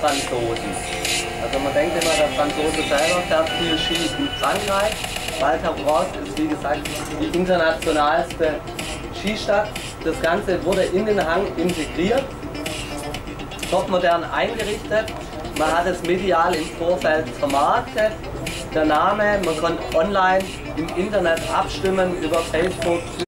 Franzosen. Also man denkt immer, der Franzose selber fährt viel Ski in Frankreich. Walter Ross ist wie gesagt die internationalste Skistadt. Das Ganze wurde in den Hang integriert, topmodern eingerichtet. Man hat es medial im Vorfeld vermarktet. Der Name, man konnte online im Internet abstimmen über Facebook.